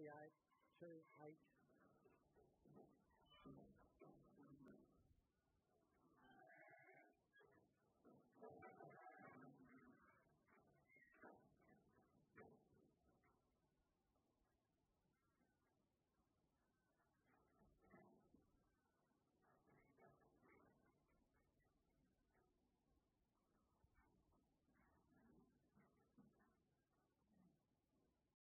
38 2, 8